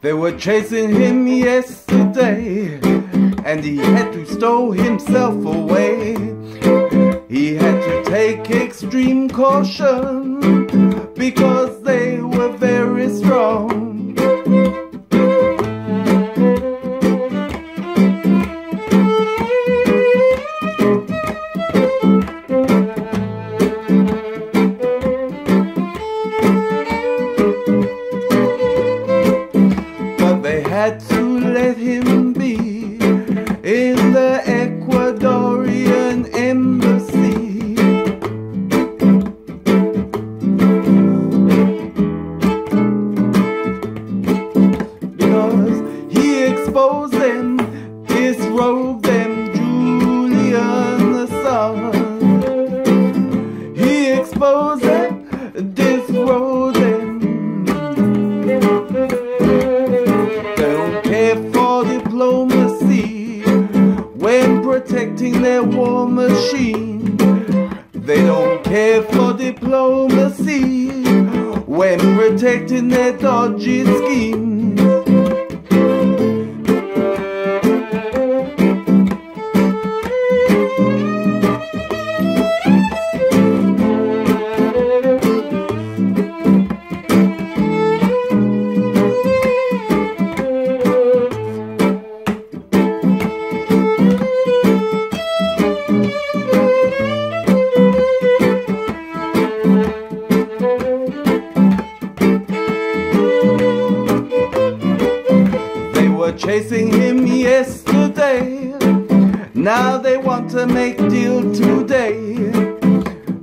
They were chasing him yesterday, and he had to stow himself away. He had to take extreme caution diplomacy when protecting their war machine. They don't care for diplomacy when protecting their dodgy schemes. Were chasing him yesterday. Now they want to make deal today.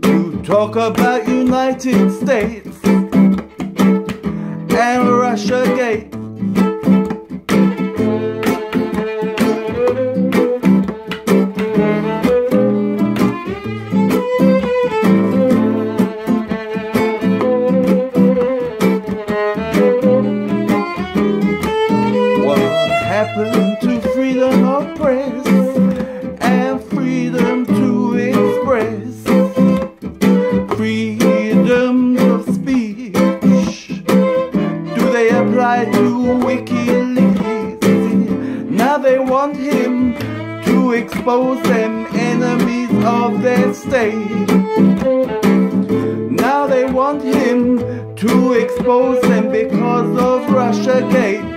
To talk about United States and Russia Gate. To freedom of press and freedom to express? Freedom of speech. Do they apply to WikiLeaks? Now they want him to expose them enemies of their state. Now they want him to expose them because of Russia Gate.